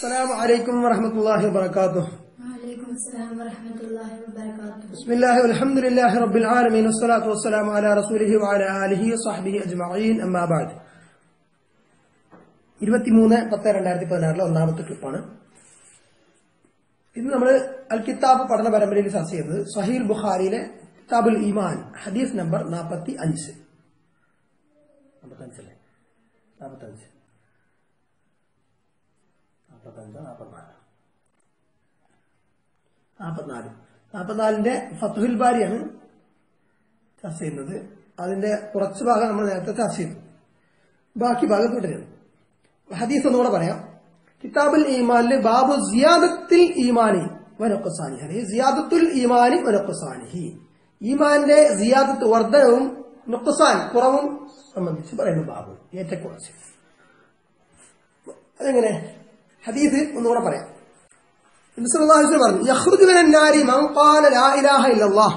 السلام عليكم ورحمة الله وبركاته وعليكم السلام ورحمة الله وبركاته بسم الله والحمد لله رب العالمين والصلاة والسلام على رسوله وعلى آله وصحبه أجمعين أما بعد ഇരുപത്തിമൂന്ന് പത്ത് രണ്ടായിരത്തി പതിനാറിലെ ഒന്നാമത്തെ ക്ലിപ്പാണ് ഇന്ന് നമ്മൾ അൽ കിതാബ് പഠന പരമ്പരയിൽ ചർച്ച ചെയ്തത് സഹീൽ ബുഖാരിയിലെ കിതാബുൽ ഈമാൻ ഹദീസ് നമ്പർ നാൽപ്പത്തി അഞ്ച് നാൽപ്പത്തഞ്ചല്ലേ നാൽപ്പത്തഞ്ച് നാൽപ്പത്തഞ്ചോ നാൽപ്പത്തിനാല് നാൽപ്പത്തിനാല് നാൽപ്പത്തിനാലിന്റെ ഫത്തുഹിൽ ബാരിയാണ് ചർച്ച ചെയ്യുന്നത്. അതിന്റെ കുറച്ച് ഭാഗം നമ്മൾ നേരത്തെ ചർച്ച ചെയ്തു. ബാക്കി ഭാഗം തുടരുന്നു ഹദീസ് ഒന്നുകൂടെ പറയാം. കിതാബുൽ ഈമാനിൽ ബാബു സിയാദത്തിൽ ഈമാനി വനക്കുസാനി അല്ലെങ്കിൽ സിയാദത്തുൽ ഈമാനി വനക്കുസാനിഹി ഈമാന്റെ സിയാദത്ത് വർദ്ധനവും നുക്കുസാൻ കുറവും സംബന്ധിച്ച് പറയുന്നു ബാബു. ഏറ്റക്കുറച്ച് അതെങ്ങനെ? ഹദീസ് ഒന്നുകൂടെ പറയാം നബി സല്ലല്ലാഹു അലൈഹി വസല്ലം പറഞ്ഞു യഖ്റുജു മിനൻ നാരി മൻ ഖാല ലാ ഇലാഹ ഇല്ലല്ലാഹ്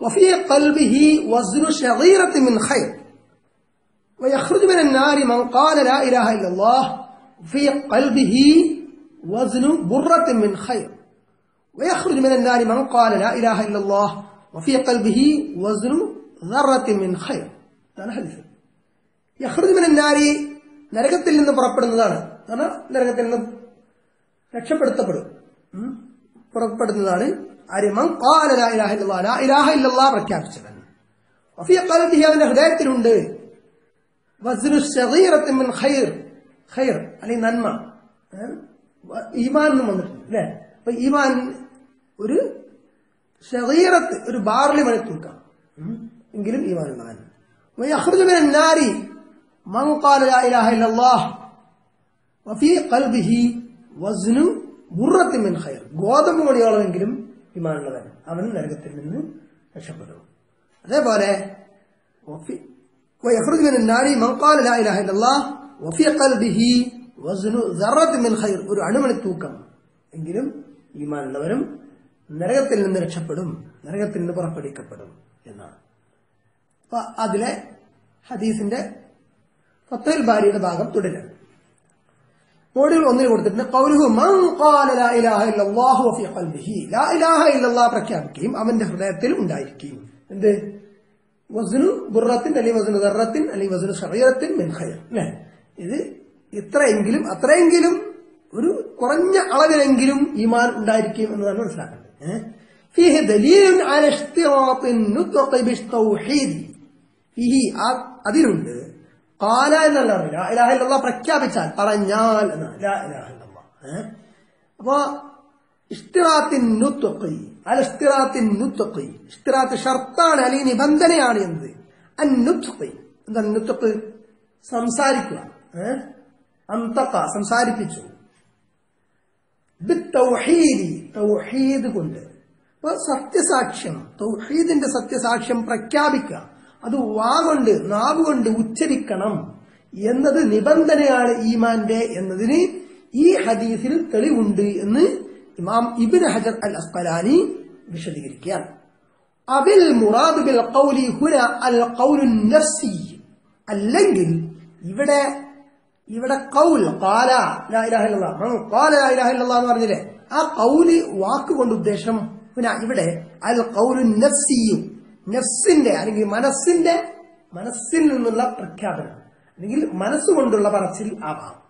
വഫീ ഖൽബിഹി വസ്നു ശഗീറത്തിൻ മിൻ ഖൈർ ويخرج من النار من قال لا إله إلا الله في قلبه وزن برة من خير ويخرج من النار من قال لا إله إلا الله وفي قلبه وزن ذرة من خير هذا حديث يخرج من النار നരകത്തിൽ നിന്ന് പുറപ്പെടുന്നതാണ് കാരണം നരകത്തിൽ നിന്ന് രക്ഷപ്പെടുത്തപ്പെടും. പുറപ്പെടുന്നതാണ് ആര്യമം ഇലാഹ പ്രഖ്യാപിച്ചത് അവന്റെ ഹൃദയത്തിലുണ്ട്. ഖൈർ അല്ലെങ്കിൽ നന്മ. ഈമാൻ വന്നിട്ടുണ്ട് അല്ലേ? അപ്പൊ ഈമാൻ ഒരു ഷഹീറത്ത് ഒരു ബാറിൽ വരെ എങ്കിലും ഈമാൻ ഉണ്ടാകാൻ നാരി മങ്കാല ഇലാഹ ഇല്ലല്ലാഹ് വഫി ഖൽബിഹി إله إلا الله وفي قلبه وزن ബുറത്ത് മിൻ ഖൈർ ഗോതമ്പ് മണിയോളമെങ്കിലും ഇമാനുള്ളവൻ അവൻ നരകത്തിൽ നിന്ന് രക്ഷപ്പെടും അതേപോലെ وفي- ويخرج من النار من قال لا إله إلا الله وفي قلبه وزن ذرة من خير ഒരു അണുമണി തൂക്കം എങ്കിലും ഈമാനുള്ളവരും നരകത്തിൽ നിന്ന് രക്ഷപ്പെടും നരകത്തിൽ നിന്ന് പുറപ്പെടുവിക്കപ്പെടും എന്നാണ് അപ്പൊ അതിലെ ഹദീസിന്റെ ഫത്തൽ ബാരിയുടെ ഭാഗം തുടരാണ് മോഡിൽ ഒന്നിൽ കൊടുത്തിട്ടുണ്ട് കൗലുഹു മൻ ഖാല ലാ ഇലാഹ ഇല്ലല്ലാഹു വഫീ ഖൽബിഹി ലാ ഇലാഹ ഇല്ലല്ലാഹ് പ്രഖ്യാപിക്കുകയും അവന്റെ ഹൃദയത്തിൽ ഉണ്ടായിരിക്കുകയും എന്ത് വസ്നു ബുറത്തിൻ അല്ലെങ്കിൽ വസ്നു ദറത്തിൻ അല്ലെങ്കിൽ വസ്നു ഷറീറത്തിൻ മിൻ ഖൈർ അല്ലേ ഇത് ഇത്രയെങ്കിലും അത്രയെങ്കിലും ഒരു കുറഞ്ഞ അളവിലെങ്കിലും ഈമാൻ ഉണ്ടായിരിക്കും എന്നതാണ് മനസ്സിലാക്കേണ്ടത് ഏഹ്? فيه دليل على اشتراط النطق بالتوحيد ഫിഹി ആ അതിലുണ്ട് കാല എന്നല്ല പറഞ്ഞു ലാ പ്രഖ്യാപിച്ചാൽ പറഞ്ഞാൽ അപ്പോ അൽ ഷർത്താണ് അല്ലെങ്കിൽ നിബന്ധനയാണ് എന്ത്? നുത്വഖ് സംസാരിക്കുക? അന്തക്ക സംസാരിപ്പിച്ചു. കൊണ്ട്. സത്യസാക്ഷ്യം തൗഹീദിന്റെ സത്യസാക്ഷ്യം പ്രഖ്യാപിക്കുക. അത് വാ നാവുകൊണ്ട് നാവ് കൊണ്ട് ഉച്ചരിക്കണം എന്നത് നിബന്ധനയാണ് ഈമാന്റെ എന്നതിന് ഈ ഹദീസിൽ തെളിവുണ്ട് എന്ന് ഇമാം ഇബിൻ ഹജർ അൽ അസ്കലാനി വിശദീകരിക്കുകയാണ്. അബിൽ മുറാദ് ബിൽ ഖൗലി ഹുന അൽ ഖൗലു നഫ്സി. അല്ലെങ്കിൽ ഇവിടെ ഇവിടെ കൗൽ കാല ലാ ഇലാഹ ലാ ഇലാഹ എന്ന് പറഞ്ഞില്ലേ? ആ കൗൽ വാക്കുകൊണ്ട് ഉദ്ദേശം ഇവിടെ അൽ കൗലു നഫ്സിയു നഫ്സിന്റെ അല്ലെങ്കിൽ മനസ്സിന്റെ മനസ്സിൽ നിന്നുള്ള പ്രഖ്യാപനം അല്ലെങ്കിൽ മനസ്സുകൊണ്ടുള്ള പറച്ചിൽ ആവാം?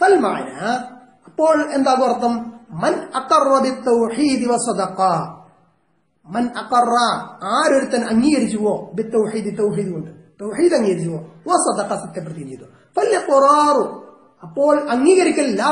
ഫൽമാന അപ്പോൾ എന്താ അർത്ഥം? മൻ വസദഖ. മൻ അക്കറ ആരൊരുത്തൻ അംഗീകരിച്ചുവോ? ബിത്തൗഹീദി തൗഹീദ് കൊണ്ട്. തൗഹീദ് അംഗീകരിച്ചുവോ? വസദഖ സത്യപ്രതിജ്ഞ ചെയ്തു. ഫല്യഖറാറു അപ്പോൾ അംഗീകരിക്കൽ ലാ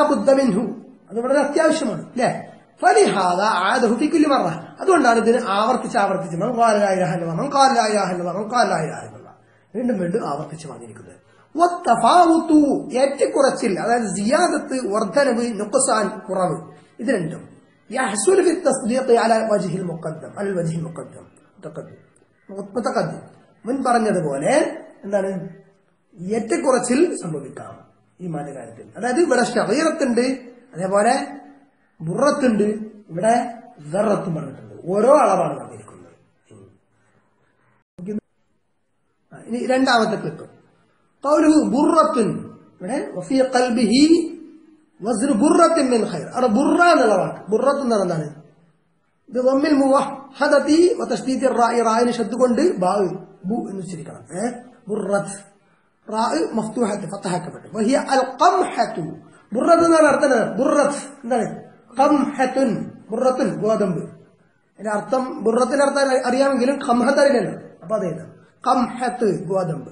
അത് വളരെ അത്യാവശ്യമാണ് അല്ലേ? ഫലിഹാദ ആദഹു ഫി കുല്ലി മറ അതുകൊണ്ടാണ് ഇതിന് ആവർത്തിച്ച് ആവർത്തിച്ച് മൻ ഖാല ലാ ഇലാഹ ഇല്ലല്ലാഹ് മൻ ഖാല ലാ ഇലാഹ ഇല്ലല്ലാഹ് മൻ ഖാല ലാ ഇലാഹ ഇല്ലല്ലാഹ് വീണ്ടും വീണ്ടും ആവർത്തിച്ച് വന്നിരിക്കുന്നത് വത്തഫാവുത്തു ഏറ്റക്കുറച്ചിൽ അതായത് സിയാദത്ത് വർധനവ് നുക്സാൻ കുറവ് ഇത് രണ്ടും يحصل في التصديق على وجه المقدم على الوجه المقدم متقدم متقدم മുൻ പറഞ്ഞതുപോലെ എന്താണ് ഏറ്റക്കുറച്ചിൽ സംഭവിക്കാം ഈ മാന്റെ കാര്യത്തിൽ അതായത് ഇവിടെ ഷറീറത്തുണ്ട് അതേപോലെ ബുറത്തുണ്ട് ഇവിടെ ദറത്തും പറഞ്ഞിട്ടുണ്ട് ഓരോ അളവാണ് പറഞ്ഞിരിക്കുന്നത് ആ, ഇനി രണ്ടാമത്തെ ക്ലിപ്പ് قوله ബുറത്തുൻ ഇവിടെ വഫീ ഖൽബിഹി വസ്നു ബുറത്തിൻ മിൻ ഖൈർ അവിടെ ബുറ എന്നുള്ള വാക്ക് ബുറത്ത് എന്ന് പറഞ്ഞാൽ എന്താണ് ബിളമ്മിൽ മുവഹദതി വതഷ്ദീദി റായി റായിന് ഷദ് കൊണ്ട് ബാ ബു എന്ന് ഉച്ചരിക്കണം ഏ ബുറത്ത് റാ മഫ്തൂഹത്ത് ഫതഹാക്കപ്പെട്ടു വഹിയ അൽ ഖംഹതു ബുറത്ത് എന്ന് പറഞ്ഞ അർത്ഥം എന്താണ്? ബുറത്ത് എന്താണ് ഖംഹത്തുൻ ബുറത്തുൻ ഗോതമ്പ് അതിന്റെ അർത്ഥം ബുറത്തിന്റെ അർത്ഥം അറിയാമെങ്കിലും ഖംഹത്ത് അറിയില്ലല്ലോ അപ്പൊ അതേതാണ് ഖംഹത്ത് ഗോതമ്പ്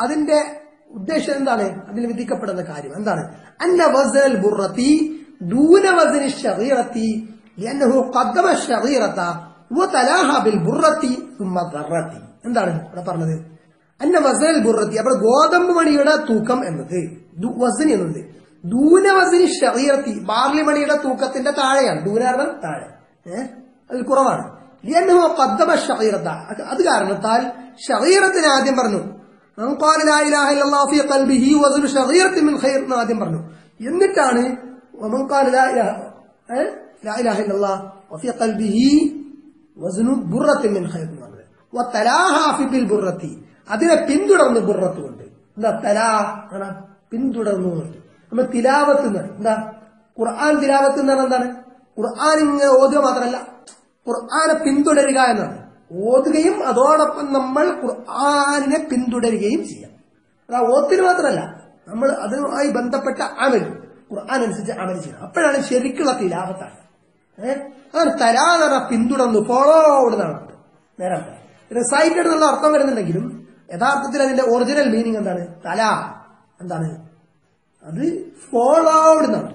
അതിന്റെ ഉദ്ദേശം എന്താണ്? അതിൽ വിധിക്കപ്പെടുന്ന കാര്യം എന്താണ്? അന്ന വസൽ ബുറത്തി ദൂന വസനി ഷഗീറത്തി എന്നഹു ഖദ്ദമ ഷഗീറത വ ബിൽ ബുറത്തി തുമ്മറത്തി എന്താണ് ഇവിടെ പറഞ്ഞത്? അന്ന വസൽ ബുറത്തി അപ്പോൾ ഗോതമ്പ് മണിയുടെ തൂക്കം എന്നത്. വസനി എന്നുണ്ട് ദൂനവസിനി ഷറീറത്തി ബാർലിമണിയുടെ തൂക്കത്തിന്റെ താഴെയാണ്. ദൂനാർവൻ താഴെ. ഏഹ് അതിൽ കുറവാണ്. പദ്മ ഷറീറത്ത അത് കാരണത്താൽ ഷറീറത്തിന് ആദ്യം പറഞ്ഞു. ആദ്യം പറഞ്ഞു. എന്നിട്ടാണ് അതിനെ പിന്തുടർന്ന് ബുറത്ത് കൊണ്ട് എന്താ തലാ? പിന്തുടർന്നുകൊണ്ട് നമ്മൾ തിലാവത്ത് എന്താ? ഖുർആൻ തിലാവത്ത് എന്ന് എന്താണ്? ഖുർആൻ ഇങ്ങനെ ഓതുക മാത്രമല്ല ഖുർആനെ പിന്തുടരുക എന്നാണ്. ഓതുകയും അതോടൊപ്പം നമ്മൾ ഖുർആാനിനെ പിന്തുടരുകയും ചെയ്യാം. അതാ ഓത്തിന് മാത്രമല്ല നമ്മൾ അതുമായി ബന്ധപ്പെട്ട അമൽ ഖുർആൻ അനുസരിച്ച് അമൽ ചെയ്യണം അപ്പോഴാണ് ശരിക്കുള്ള തിലാവത്താണ്. ഏഹ് തരാതറ പിന്തുടർന്നു ഫോളോഡ് എന്നാണ് നേരെ റിസൈറ്റഡ് എന്നുള്ള അർത്ഥം വരുന്നുണ്ടെങ്കിലും യഥാർത്ഥത്തിൽ അതിന്റെ ഒറിജിനൽ മീനിങ് എന്താണ്? തല. എന്താണ്? അത് ഫോളോഡ് എന്നാണ്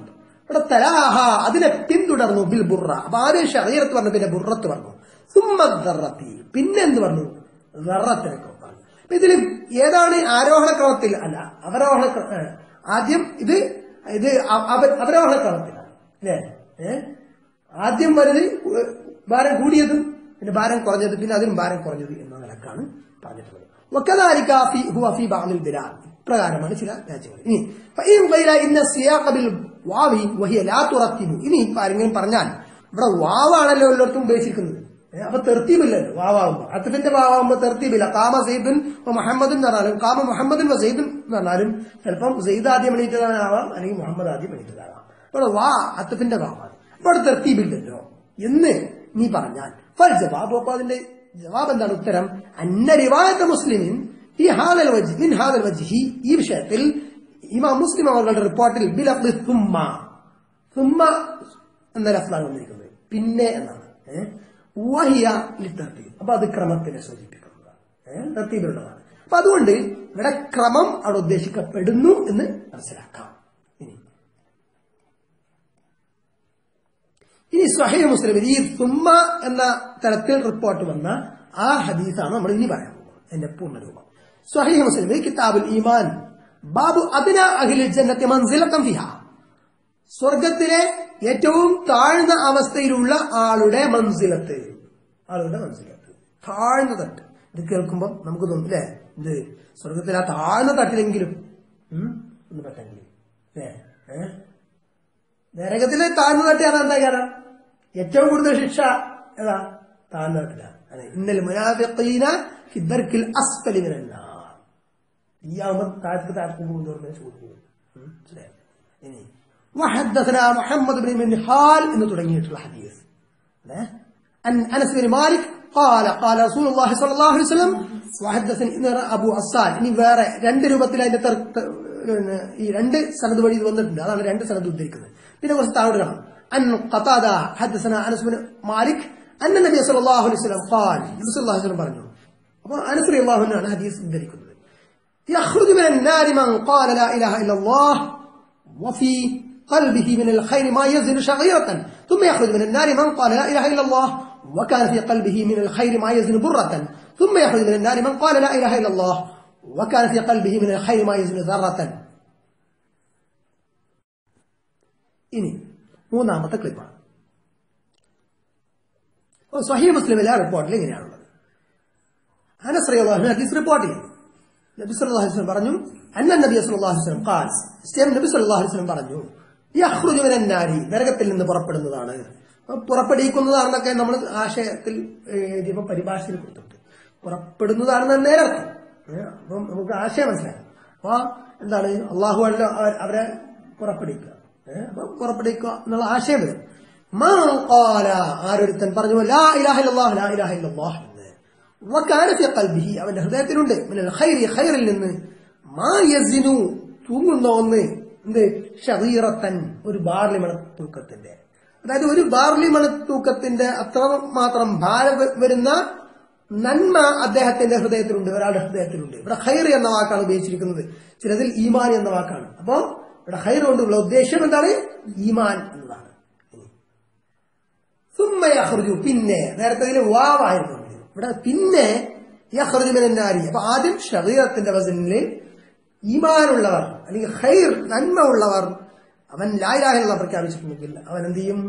ഇവിടെ തലാഹ അതിനെ പിന്തുടർന്നു ബിൽ ബുറ അപ്പൊ ആരും ശരീരത്ത് പറഞ്ഞു പിന്നെ ബുറത്ത് പറഞ്ഞു സുമ്മത്തി പിന്നെ എന്ത് പറഞ്ഞു വെറത്തിനെ പറഞ്ഞു അപ്പൊ ഇതിൽ ഏതാണ് ആരോഹണ ക്രമത്തിൽ അല്ല അവരോഹണ ആദ്യം ഇത് ഇത് അവരോഹണ ക്രമത്തിലാണ് അല്ലേ? ആദ്യം വരുന്നത് ഭാരം കൂടിയത് പിന്നെ ഭാരം കുറഞ്ഞത് പിന്നെ അതിനും ഭാരം കുറഞ്ഞത് എന്ന നിലക്കാണ് പറഞ്ഞിട്ടുള്ളത്. ഒക്കതാരിക്കാഫി ഹു അഫി ബാനുൽ ബിലാൽ പ്രകാരമാണ് ചില രാജ്യങ്ങൾ. ഇനി ഇന്ന സിയാഖബിൽ വാവി വഹിയ ലാ തുറത്തിനു ഇനി ഇപ്പൊ ആരെങ്കിലും പറഞ്ഞാൽ ഇവിടെ വാവാണല്ലോ എല്ലാവർക്കും ഉപയോഗിച്ചിരിക്കുന്നത് അപ്പൊ തെർത്തീബില്ലല്ലോ വാവാകുമ്പോൾ അത്തഫിന്റെ വാവാകുമ്പോൾ തെർത്തീബില്ല. കാമ സെയ്ദുൻ മുഹമ്മദും എന്ന് പറഞ്ഞാലും കാമ മുഹമ്മദും സെയ്ദുൻ എന്ന് പറഞ്ഞാലും ചിലപ്പം സെയ്ദ് ആദ്യം എണീറ്റതാണാവാം അല്ലെങ്കിൽ മുഹമ്മദ് ആദ്യം എണീറ്റതാകാം ഇവിടെ വാ അത്തഫിന്റെ വാവാണ്. ഇവിടെ തെർത്തീബില്ലല്ലോ. എന്ന് നീ പറഞ്ഞാൽ ഫൽ ജവാബ് അപ്പൊ അതിന്റെ ജവാബ് എന്താണ് ഉത്തരം? അന്ന റിവായത്തെ മുസ്ലിമിൻ ഈ വിഷയത്തിൽ ഇമാം മുസ്ലിം അവരുടെ റിപ്പോർട്ടിൽ ബിലഫ്ദ് സുമ്മ. സുമ്മ എന്ന ലഫ്ലാണ് വന്നിരിക്കുന്നത്. പിന്നെ എന്നാണ്? വഹിയ ലിത്തർത്തീബ് അപ്പൊ അത് ക്രമത്തിനെ സൂചിപ്പിക്കുന്നതാണ് തർത്തീബിലുള്ളതാണ്. അപ്പൊ അതുകൊണ്ട് ഇവിടെ ക്രമം അവിടെ ഉദ്ദേശിക്കപ്പെടുന്നു എന്ന് മനസ്സിലാക്കാം. ഇനി. സ്വഹീഹ് മുസ്ലിം ഈ സുമ്മ എന്ന തരത്തിൽ റിപ്പോർട്ട് വന്ന ആ ഹദീസാണ് നമ്മൾ ഇനി പറയാൻ പോകുന്നത്. എന്റെ പൂർണരൂപം സ്വഹീഹ് മുസ്ലിം കിതാബുൽ ഈമാൻ. ബാബു അതിന അഖിലിൽ ജന്നത്തി മൻസിലത്തം ഫിഹ. സ്വർഗത്തിലെ ഏറ്റവും താഴ്ന്ന അവസ്ഥയിലുള്ള ആളുടെ മൻസിലത്ത്. ആളുടെ മൻസിലത്ത്. താഴ്ന്ന തട്ട്. ഇത് കേൾക്കുമ്പോൾ നമുക്ക് തോന്നും അല്ലേ ഇത് സ്വർഗത്തിലെ ആ താഴ്ന്ന തട്ടിലെങ്കിലും. ഒന്ന് നരകത്തിലെ താഴ്ന്ന തട്ടി അതാ എന്താ കാരണം ഏറ്റവും കൂടുതൽ ശിക്ഷ ഏതാ? താഴ്ന്ന തട്ടിലാണ് ഇന്നലെ മുനാഫിഖീന ഹിദർക്കിൽ അസ്ഫലി നാർ ഈ ആവുമ്പോൾ താഴത്ത് താഴത്ത് പോകുന്നവർക്ക് ചൂട് പോകും ഉം, മനസ്സിലായോ? ഇനി وحدثنا محمد بن منهال انه تدنيت الحديث لا عن انس بن مالك قال قال رسول الله صلى الله عليه وسلم وحدثني إن ابو عسال ഇനി വേറെ രണ്ട് രൂപത്തിൽ അതിന്റെ തെർ- തെ- പിന്നെ ഈ രണ്ട് സനത് വഴി ഇത് വന്നിട്ടുണ്ട് അതാണ് രണ്ട് സനത് ഉദ്ധരിക്കുന്നത് പിന്നെ കുറച്ച് താഴോട്ട് കാണാം അൻ ഖതാദ حدثنا انس بن مالك ان النبي صلى الله عليه وسلم قال നബി صلى الله عليه وسلم പറഞ്ഞു അപ്പോൾ അനസ് റളിയല്ലാഹു അൻഹു ആണ് ഹദീസ് ഉദ്ധരിക്കുന്നത് يخرج من النار من قال لا إله إلا الله وفي قلبه من الخير ما يزن شغيرة ثم يخرج من النار من قال لا إله إلا الله وكان في قلبه من الخير ما يزن برة ثم يخرج من النار من قال لا إله إلا الله وكان في قلبه من الخير ما يزن ذرة ഇനി മൂന്നാമത്തെ ക്ലിപ്പാണ് സഹീ മുസ്ലിമിലെ റിപ്പോർട്ടിൽ ഇങ്ങനെയാണുള്ളത് അനസ് റളിയല്ലാഹു അൻഹു ഹദീസ് റിപ്പോർട്ട് ചെയ്യുന്നു നബി സല്ലല്ലാഹു അലൈഹി വസല്ലം പറഞ്ഞു അന്ന നബി സല്ലല്ലാഹു അലൈഹി വസല്ലം പറഞ്ഞു യഖ്റുജു മിനൻ നാരി നരകത്തിൽ നിന്ന് പുറപ്പെടുന്നതാണ്. പുറപ്പെടുവിക്കുന്നതാണെന്നൊക്കെ നമ്മൾ ആശയത്തിൽ എഴുതിയപ്പോൾ പരിഭാഷയിൽ കൊടുത്തിട്ടുണ്ട്. പുറപ്പെടുന്നതാണെന്ന് നേരെ അപ്പം നമുക്ക് ആശയം മനസ്സിലായി. അപ്പൊ എന്താണ്? അള്ളാഹു അവരെ പുറപ്പെടുവിക്കുക. അപ്പം പുറപ്പെടുവിക്കുക എന്നുള്ള ആശയം വരും. ഖാല ആരൊരുത്തൻ പറഞ്ഞു ലാ ഇലാഹ ഇല്ലല്ലാഹ് ലാ ഇലാഹ ഖൽബിഹി അവന്റെ ഹൃദയത്തിലുണ്ട്. ഖൈറിൽ നിന്ന് മാ യസിനു തൂങ്ങുന്ന ഒന്ന് എന്ത്? ഷഹീറത്തൻ ഒരു ബാർലി മണത്തൂക്കത്തിന്റെ അതായത് ഒരു ബാർലി മണത്തൂക്കത്തിന്റെ അത്ര മാത്രം ഭാരം വരുന്ന നന്മ അദ്ദേഹത്തിന്റെ ഹൃദയത്തിലുണ്ട് ഒരാളുടെ ഹൃദയത്തിലുണ്ട്. ഇവിടെ ഖൈർ എന്ന വാക്കാണ് ഉപയോഗിച്ചിരിക്കുന്നത്. ചിലതിൽ ഈമാൻ എന്ന വാക്കാണ്. അപ്പോ ഇവിടെ ഖൈർ കൊണ്ടുള്ള ഉദ്ദേശം എന്താണ്? ഈമാൻ എന്നതാണ്. സുമ്മ യഹ്റുജു പിന്നെ നേരത്തെ വാവായിരുന്നു. ഇവിടെ പിന്നെ യഹ്റുജു മിനന്നാരി അപ്പൊ ആദ്യം ഷറീറത്തിന്റെ വസനിൽ ഈമാനുള്ളവർ അല്ലെങ്കിൽ ഹൈർ നന്മ ഉള്ളവർ അവൻ ലായിലാഹിലുള്ള പ്രഖ്യാപിച്ചിട്ടുണ്ടെങ്കിൽ അവൻ എന്ത് ചെയ്യും?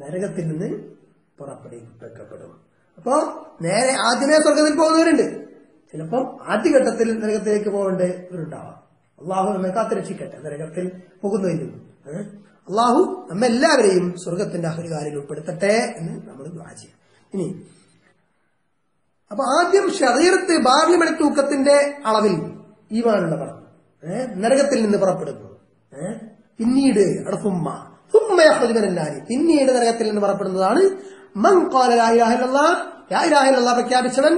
നരകത്തിൽ നിന്ന് പുറപ്പെടുവിക്കപ്പെടും. അപ്പോ നേരെ ആദ്യമേ സ്വർഗത്തിൽ പോകുന്നവരുണ്ട്. ചിലപ്പം ആദ്യഘട്ടത്തിൽ നരകത്തിലേക്ക് പോകേണ്ടവരുണ്ടാവാം അള്ളാഹു നമ്മെ കാത്തുരക്ഷിക്കട്ടെ നരകത്തിൽ പോകുന്നതിൽ നിന്ന്? അള്ളാഹു നമ്മെല്ലാവരെയും സ്വർഗത്തിന്റെ അഹരികാരിൽ ഉൾപ്പെടുത്തട്ടെ എന്ന് നമ്മൾ ചെയ്യാം. ഇനി അപ്പൊ ആദ്യം ശരീരത്തെ ബാല്യമെടു തൂക്കത്തിന്റെ അളവിൽ ഈമാനുള്ളവർ ഏഹ് നരകത്തിൽ നിന്ന് പുറപ്പെടുന്നു. ഏഹ് പിന്നീട് സുമ്മ. യഖ്റുജുമിനന്നാരി പിന്നീട് നരകത്തിൽ നിന്ന് പുറപ്പെടുന്നതാണ് പ്രഖ്യാപിച്ചവൻ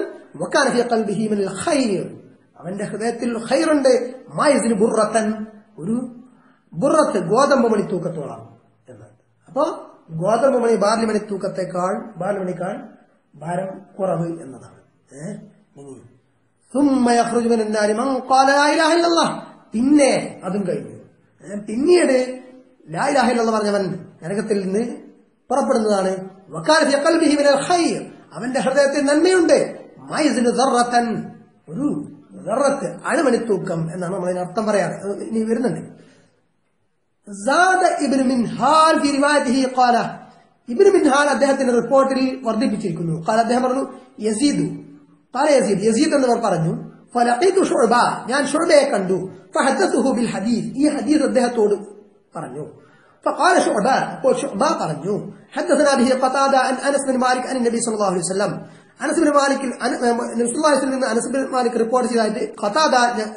അവന്റെ ഹൃദയത്തിൽ ഹൈറുണ്ട് മായസിന് ബുറത്തൻ ഒരു ബുറത്ത് ഗോതമ്പ് മണി തൂക്കത്തോളം എന്ന്. അപ്പോ ഗോതമ്പ് മണി ബാർലി തൂക്കത്തെക്കാൾ ബാർലി ഭാരം കുറവ് എന്നതാണ്. പിന്നെ അതും കഴിഞ്ഞു. പിന്നീട് ലായിലാഹിലെന്ന് പറഞ്ഞവൻ നരകത്തിൽ നിന്ന് പുറപ്പെടുന്നതാണ്. അവന്റെ ഹൃദയത്തിൽ നന്മയുണ്ട്. ഒരു അണുമണിത്തൂക്കം എന്നാണ് നമ്മൾ അർത്ഥം പറയാറ്. ഇനി വരുന്നുണ്ട്. ഇബിൻ മിൻഹാൽ അദ്ദേഹത്തിന്റെ റിപ്പോർട്ടിൽ വർദ്ധിപ്പിച്ചിരിക്കുന്നു. അദ്ദേഹം പറഞ്ഞു യസീദു قال യസീദ് യസീദ് എന്നവർ പറഞ്ഞു فلقيت شعبة ഞാൻ ഷുഅബയെ കണ്ടു فحدثه بالحديث ഈ ഹദീസ് അദ്ദേഹത്തോട് പറഞ്ഞു فقال شعبة അപ്പോൾ شعبة പറഞ്ഞു حدثنا به قتادة عن انس بن مالك عن النبي صلى الله عليه وسلم അനസ് ബിൻ മാലിക് അന- നബി സല്ലല്ലാഹു അലൈഹി വസല്ലം നിന്ന് അനസ് ബിൻ മാലിക് റിപ്പോർട്ട് ചെയ്തതായിട്ട് ഖതാദ ഞ-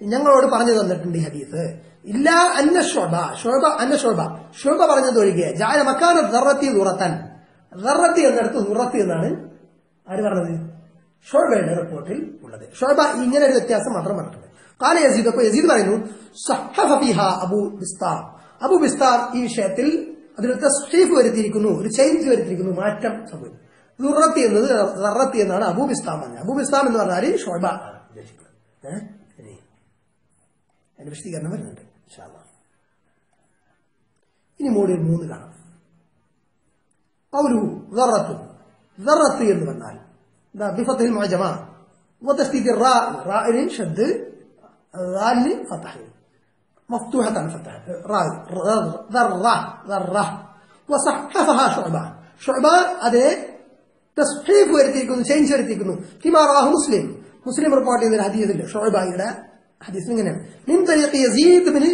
ഞങ്ങളോട് പറഞ്ഞു തന്നിട്ടുണ്ട് ഈ ഹദീസ് ഇല്ല അന്ന ഷോബ ഷോബ അന്ന ഷോബ ഷോബ പറഞ്ഞതൊഴികെ ജാല മക്കാന ദറത്തി ദുറത്തൻ ദറത്തി എന്നിടത്ത് ദുറത്തി എന്നാണ് ആര് പറഞ്ഞത് ഷോബയുടെ റിപ്പോർട്ടിൽ ഉള്ളത്. ഷോബ ഇങ്ങനെ ഒരു വ്യത്യാസം മാത്രം പറഞ്ഞിട്ടുണ്ട് കാല യസീദ് അപ്പൊ യസീദ് പറയുന്നു അബു ബിസ്താർ. അബു ബിസ്താർ ഈ വിഷയത്തിൽ അതിൽ തസ്ഹീഫ് വരുത്തിയിരിക്കുന്നു ഒരു ചേഞ്ച് വരുത്തിയിരിക്കുന്നു മാറ്റം സംഭവിക്കുന്നു. ദുറത്തി എന്നത് റത്തി എന്നാണ് അബൂ ബിസ്താം പറഞ്ഞത്. അബൂ ബിസ്താം എന്ന് പറഞ്ഞാൽ ഷോബ അതിന്റെ വിശദീകരണം വരുന്നുണ്ട് ഇനി മോഡിൽ മൂന്ന് കാണാം. പൗരു ദറത്തു ദറത്ത് എന്ന് പറഞ്ഞാൽ ده بفتح المعجمة وتشديد الراء راء شد ذال فتح مفتوحة فتح راء ذرة ذرة وصحفها شعبة شعبة അതെ തസ്ഹീഫ് വരുത്തിയിരിക്കുന്നു ചേഞ്ച് വരുത്തിയിരിക്കുന്നു ഫിമാ റവാഹു മുസ്ലിം മുസ്ലിം റിപ്പോർട്ട് ചെയ്ത ഹദീസിൽ ഷുഅബയുടെ ഹദീസ് ഇങ്ങനെയാണ് മിൻ തരീഖ് യസീദ് ബിൻ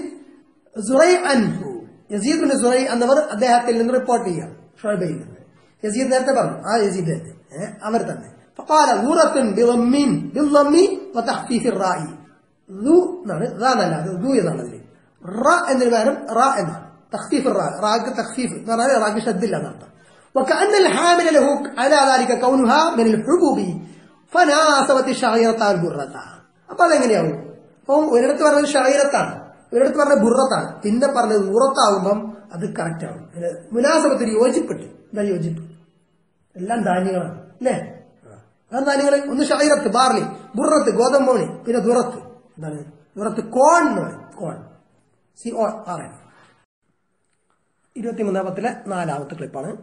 സുറൈ അൻഹു യസീദ് ബിൻ സുറൈ എന്നവർ അദ്ദേഹത്തിൽ നിന്ന് റിപ്പോർട്ട് ചെയ്യാം ഷുഅബയിൽ നിന്ന് യസീദ് നേരത്തെ പറഞ്ഞു ആ യസീദ് തന്നെ ഏ, അവർ തന്നെ فقال ذرة بضم بالضم وتخفيف الراء ذو എന്നാണ് ذا എന്നല്ല അത് ذو എന്നാണ് അതിൽ റ എന്നതിന് പകരം റ എന്നാണ് തഖ്ഫീഫ് റാ റാക്ക് തഖ്ഫീഫ് എന്ന് പറഞ്ഞാൽ റാക്ക് ഷദ്ദില്ല എന്നർത്ഥം وكأن الحامل له على ذلك كونها من الحبوب فناسبت الشعيرة البرة അപ്പൊ അതെങ്ങനെയാവും അപ്പം ഒരിടത്ത് പറഞ്ഞത് ഷായിരത്താണ് ഒരിടത്ത് പറഞ്ഞ ബുറത്താണ് പിന്നെ പറഞ്ഞത് ഉറത്താവുമ്പം അത് കറക്റ്റ് ആവും പിന്നെ മുനാസബത്തിൽ യോജിപ്പെട്ട് എന്താ യോജിപ്പ് എല്ലാം ധാന്യങ്ങളാണ് അല്ലേ അതാണ് നിങ്ങൾ ഒന്ന് ഷൈറത്ത് ബാർലി ബുറത്ത് ഗോതമ്പോണി പിന്നെ ദുറത്ത്. എന്താണ്? ദുറത്ത് corn corn. C O R N. ഇരുപത്തിമൂന്നാമത്തിലെ നാലാമത്തെ ക്ലിപ്പാണ്.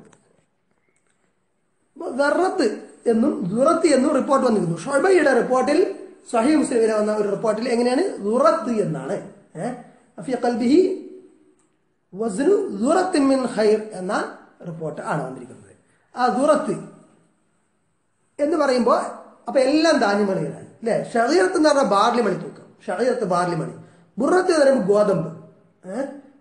ദറത്ത് എന്നും ദുറത്ത് എന്നും റിപ്പോർട്ട് വന്നിരിക്കുന്നു. ഷൊബയുടെ റിപ്പോർട്ടിൽ സഹി മുസ്ലിമിലെ വന്ന ഒരു റിപ്പോർട്ടിൽ എങ്ങനെയാണ്? ദുറത്ത് എന്നാണ്. കൽബിഹി വസ്നു ദുറത്ത് മിൻ ഖൈർ എന്ന റിപ്പോർട്ട് ആണ് വന്നിരിക്കുന്നത്. ആ ദുറത്ത് എന്ന് പറയുമ്പോൾ അപ്പൊ എല്ലാം ധാന്യമണികളാണ് അല്ലെ ഷഹീറത്ത് എന്ന് പറഞ്ഞാൽ ബാർലി മണി തൂക്കം. ഷഹീറത്ത് ബാർലി മണി. ബുറത്ത് എന്ന് പറയുമ്പോൾ ഗോതമ്പ്.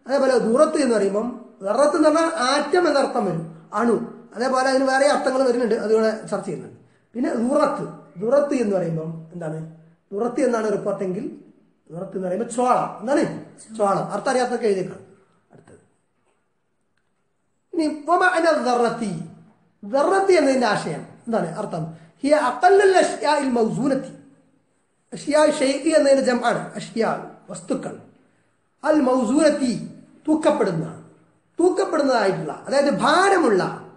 അതേപോലെ ദൂറത്ത് എന്ന് പറയുമ്പം വെറത്ത് എന്ന് പറഞ്ഞാൽ ആറ്റം എന്നർത്ഥം വരും. അണു. അതേപോലെ അതിന് വേറെ അർത്ഥങ്ങൾ വരുന്നുണ്ട് അതുകൂടെ ചർച്ച ചെയ്യുന്നുണ്ട്. പിന്നെ ദുറത്ത്. ദുറത്ത് എന്ന് പറയുമ്പം എന്താണ്? ദുറത്ത് എന്നാണ് റിപ്പോർട്ടെങ്കിൽ ദുറത്ത് എന്ന് പറയുമ്പോൾ ചോള. എന്താണ്? ചോള. അർത്ഥം അറിയാത്തൊക്കെ എഴുതിയേക്കണം അടുത്തത്. ഇനി ദറത്തി ദറത്തി എന്നതിന്റെ ആശയം. എന്താണ് അർത്ഥം? ഹിയ അഖല്ലൽ അഷ്യാഇൽ മൗസൂനത്തി അഷ്യാ ഷെയ്ഖി എന്നതിന്റെ ജമാണ് അഷിയാ വസ്തുക്കൾ. അൽ മൗസൂനത്തി തൂക്കപ്പെടുന്ന തൂക്കപ്പെടുന്നതായിട്ടുള്ള അതായത് ഭാരമുള്ള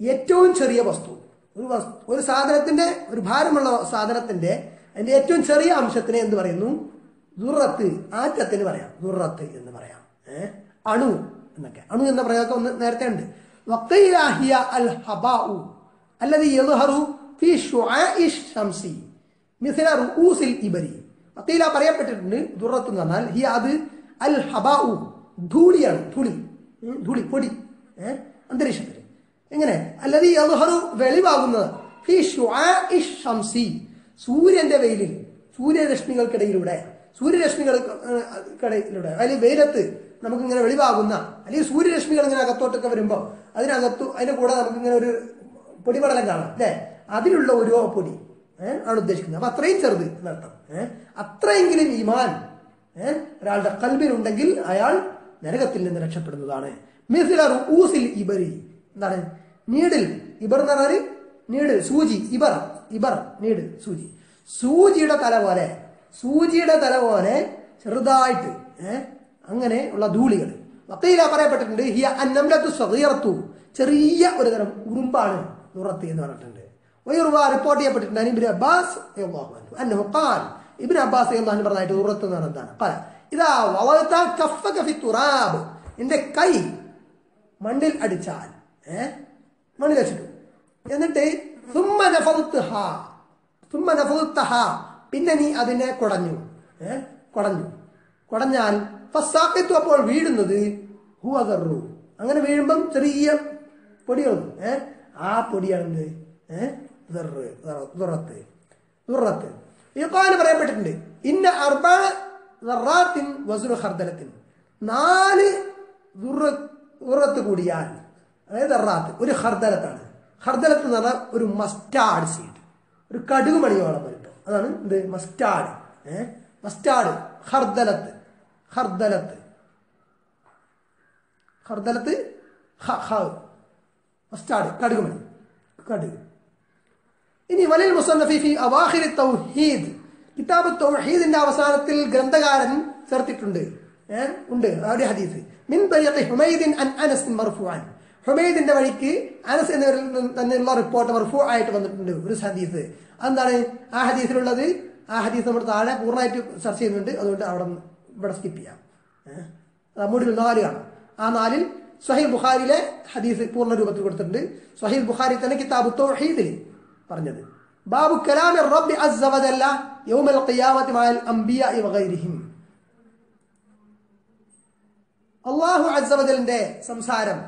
ഏറ്റവും ചെറിയ വസ്തു. ഒരു വസ്തു ഒരു സാധനത്തിന്റെ ഒരു ഭാരമുള്ള സാധനത്തിന്റെ അതിന്റെ ഏറ്റവും ചെറിയ അംശത്തിനെ എന്ത് പറയുന്നു? ദുറത്ത് ആറ്റത്തിന് പറയാം. ദുറത്ത് എന്ന് പറയാം. ഏഹ് അണു എന്നൊക്കെ. അണു എന്ന പ്രയോഗം ഒന്ന് നേരത്തെ ഉണ്ട്. വക്കൈലാഹിയ അൽ ഹബാഉ. അല്ലതി യദ്ഹറു ഫി ശുആഇ ശംസി മിഥില റുഊസിൽ ഇബരി വക്കീല പറയപ്പെട്ടിട്ടുണ്ട്. ദുറത്ത് എന്ന് പറഞ്ഞാൽ ഹി അത് അൽ ഹബാഉ ധൂളിയാണ്. ധൂളി. ധൂളി. പൊടി. അന്തരീക്ഷത്തിൽ എങ്ങനെ? അല്ലതി യദ്ഹറു വെളിവാകുന്നത് സൂര്യന്റെ വെയിലിൽ. സൂര്യരശ്മികൾക്കിടയിലൂടെ. സൂര്യരശ്മികൾക്കിടയിലൂടെ അല്ലെങ്കിൽ വെയിലത്ത് നമുക്ക് ഇങ്ങനെ വെളിവാകുന്ന. അല്ലെങ്കിൽ സൂര്യരശ്മികൾ ഇങ്ങനെ അകത്തോട്ടൊക്കെ വരുമ്പോൾ അതിനകത്തു അതിന്റെ കൂടെ നമുക്ക് ഇങ്ങനെ ഒരു പൊടിപടലം കാണാം അല്ലെ? അതിലുള്ള ഒരു പൊടി ആണ് ഉദ്ദേശിക്കുന്നത്. അപ്പൊ അത്രയും ചെറുത് എന്നർത്ഥം അത്രയെങ്കിലും ഇമാൻ ഏഹ് ഒരാളുടെ കൽബിലുണ്ടെങ്കിൽ അയാൾ നരകത്തിൽ നിന്ന് രക്ഷപ്പെടുന്നതാണ്. മിസില ഇബരി എന്താണ്? നീഡിൽ ഇബർ എന്ന് പറഞ്ഞാൽ നീട് സൂചി ഇബർ ഇബർ നീട് സൂചി. സൂചിയുടെ തല പോലെ സൂചിയുടെ തല പോലെ ചെറുതായിട്ട് അങ്ങനെ ഉള്ള ധൂളികൾ. വക്കീല പറയപ്പെട്ടിട്ടുണ്ട് ഹിയ അന്നംലത്തു സഗീറത്തു. ചെറിയ ഒരു തരം ഉറുമ്പാണ്. നുറത്ത് എന്ന് പറഞ്ഞിട്ടുണ്ട്. വയുർവ റിപ്പോർട്ട് ചെയ്യപ്പെട്ടിട്ടുണ്ട് അനി ഇബ്നു അബ്ബാസ് അന്നഹു ഖാൽ ഇബ്നു അബ്ബാസ് അൻഹു പറഞ്ഞായിട്ട് ഉറത്ത് എന്ന് പറഞ്ഞതാണ് എന്താണ്? ഖാല ഇദാ വളഅത കഫക ഫി തുറാബ്. നിന്റെ കൈ മണ്ണിൽ അടിച്ചാൽ ഏ? മണ്ണിൽ വെച്ചിട്ടു എന്നിട്ട് സുമ്മ നഫൽത്തുഹ സുമ്മ നഫൽത്തഹ പിന്നെ നീ അതിനെ കുടഞ്ഞു ഏ? കുടഞ്ഞു. കുടഞ്ഞാൽ ഫസ്സാക്കത്തു അപ്പോൾ വീഴുന്നത് ഹുവഗറു അങ്ങനെ വീഴുമ്പം ചെറിയ പൊടികളും ഏ? ആ പൊടിയാണ് ഏ? ദർറ്, ദുറത്ത്. ദുറത്ത്. യുക്കാന് പറയപ്പെട്ടിട്ടുണ്ട്. ഇന്ന അർബാത്തിൻ വസുർ ഹർദലത്തിൻ നാല് ദുറ- ദുറത്ത് കൂടിയാൽ അതായത് ദറാത്ത് ഒരു ഹർദലത്താണ് ഹർദലത്ത് എന്ന് പറഞ്ഞാൽ ഒരു മസ്റ്റാർഡ് സീഡ്. ഒരു കടുക് മണിയോളം വരും അതാണ് എന്ത്? മസ്റ്റാർഡ് ഏഹ് മസ്റ്റാർഡ് ഹർദലത്ത് ഹർദലത്ത് ഹർദലത്ത് ഹ മസ്റ്റാർഡ് കടുക് മതി. കടുക് ഇനി വലിൽ മുസന്നഫി ഫി അവാഹിരി തൗഹീദ്. കിതാബ് തൗഹീദിന്റെ അവസാനത്തിൽ ഗ്രന്ഥകാരൻ ചേർത്തിട്ടുണ്ട്? ഉണ്ട്. ഒരു ഹദീസ്. മിൻ ഹുമൈദിൻ അൻ അനസ് മർഫുഅൻ. ഹുമൈദിന്റെ വഴിക്ക് അനസ് എന്നവരിൽ തന്നെയുള്ള റിപ്പോർട്ട് മർഫു ആയിട്ട് വന്നിട്ടുണ്ട്. ഒരു ഹദീസ്. അതെന്താണ്? ആ ഹദീസിലുള്ളത്. ആ ഹദീസ് നമ്മൾ താഴെ പൂർണമായിട്ട് ചർച്ച ചെയ്യുന്നുണ്ട്. അതുകൊണ്ട് അവിടെ ഇവിടെ സ്കിപ്പ് ചെയ്യാം. അമ്മൂടിൽ നാല് കാണാം. ആ നാലിൽ സഹീൽ ബുഖാരിയിലെ ഹദീസ് പൂർണ രൂപത്തിൽ കൊടുത്തിട്ടുണ്ട്. സഹീൽ ബുഖാരി തന്നെ കിതാബ് തൗഹീദിൽ പറഞ്ഞത്. ബാബു കലാമി റബ്ബി അസ്സ വജല്ല യൗമൽ ഖിയാമത്തി മഅൽ അംബിയാഇ വഗൈരിഹിം. അള്ളാഹു അസവജലിന്റെ സംസാരം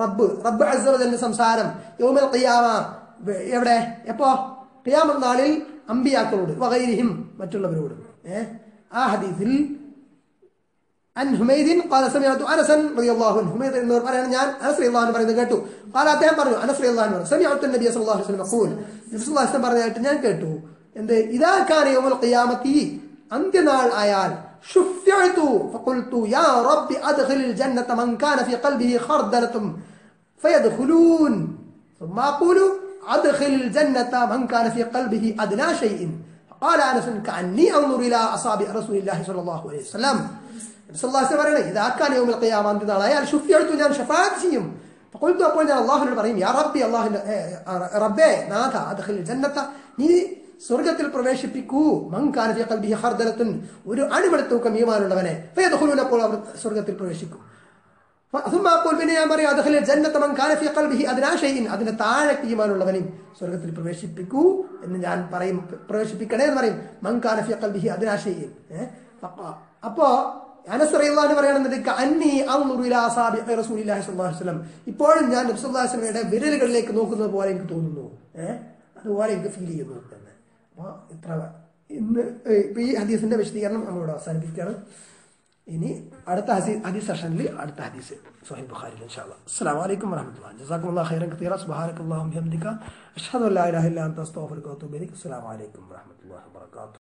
റബ്ബ് റബ്ബ് അസവജലിന്റെ സംസാരം യൗമൽ ഖിയാമ എവിടെ? എപ്പോ? ഖിയാമത്ത് നാളിൽ അമ്പിയാക്കളോട് വഗൈരിഹിം മറ്റുള്ളവരോട്. ഏ? ആ ഹദീസിൽ അൻ ഹുമൈദിൻ قال سمعت انس رضي الله عنه ഹുമൈദ് എന്നവർ പറയാണ് ഞാൻ അനസ് റളിയല്ലാഹു അൻഹു പറയുന്നത് കേട്ടു قال അദ്ദേഹം പറഞ്ഞു അനസ് റളിയല്ലാഹു അൻഹു سمعت النبي صلى الله عليه وسلم يقول നബി സല്ലല്ലാഹു അലൈഹി വസല്ലം പറഞ്ഞതായിട്ട് ഞാൻ കേട്ടു എന്ത് ഇദാ കാന യൗമുൽ ഖിയാമത്തി അന്ത്യനാൾ ആയാൽ شفعت فقلت يا رب ادخل الجنه من كان في قلبه خردله فيدخلون ثم اقول ادخل الجنه من كان في قلبه ادنى شيء قال انس كاني انظر الى اصابع رسول الله صلى الله عليه وسلم നബിസ്വല്ലാസിനെ പറയണേ ഇത് ആക്കാൻ യോമിൽ കയ്യാമാന്തി നാളായാൽ ഷുഫി എടുത്തു ഞാൻ ഷഫാത്ത് ചെയ്യും. കൊഴുത്തു അപ്പോൾ ഞാൻ അള്ളാഹുനോട് പറയും യാ റബ്ബി അള്ളാഹുന്റെ റബ്ബേ നാഥ അദ്ഖിൽ ജന്നത്ത നീ സ്വർഗത്തിൽ പ്രവേശിപ്പിക്കൂ. മങ്കാനഫി കൽബിഹി ഹർദലത്തുൻ ഒരു അണിമടുത്തൂക്കം ഈമാനുള്ളവനെ. അപ്പോൾ അവർ സ്വർഗത്തിൽ പ്രവേശിക്കും. അപ്പോൾ പിന്നെ ഞാൻ പറയും അദ്ഖിൽ ജന്നത്ത മങ്കാനഫി കൽബിഹി അതിനാശയിൻ അതിന്റെ താഴെ ഈമാനുള്ളവനെയും സ്വർഗത്തിൽ പ്രവേശിപ്പിക്കൂ എന്ന് ഞാൻ പറയും പ്രവേശിപ്പിക്കണേ എന്ന് പറയും. മങ്കാനഫി കൽബിഹി അതിനാശയിൻ അപ്പോ ഇപ്പോഴും ഞാൻ നബി സല്ലല്ലാഹു അലൈഹി വസല്ലമയുടെ വിരലുകളിലേക്ക് നോക്കുന്നത് പോലെ എനിക്ക് തോന്നുന്നു. ഏഹ് അതുപോലെ എനിക്ക് ഫീൽ ചെയ്യുന്നു അപ്പോൾ ഇത്ര ഇന്ന് ഈ ഹദീസിന്റെ വിശദീകരണം നമ്മളിവിടെ അവസാനിപ്പിക്കുകയാണ്. ഇനി അടുത്ത ഹദീസ് ഹദീസ് സെഷനിൽ അടുത്ത ഹദീസ്. സുഹൈബ് ബുഖാരി ഇൻഷാല്ലാ അസ്സലാമു അലൈക്കും വറഹ്മത്തുള്ളാഹി ജസാക്കുമുല്ലാഹു ഖൈറൻ കതീറ സുബ്ഹാനക്കല്ലാഹു വബിഹംദിക അഷ്ഹദു അല്ലാ ഇലാഹ ഇല്ല അൻത അസ്തഗ്ഫിറുക വഅതൂബു ഇലൈക്. അസ്സലാമു അലൈക്കും വറഹ്മത്തുള്ളാഹി വബറകാതുഹു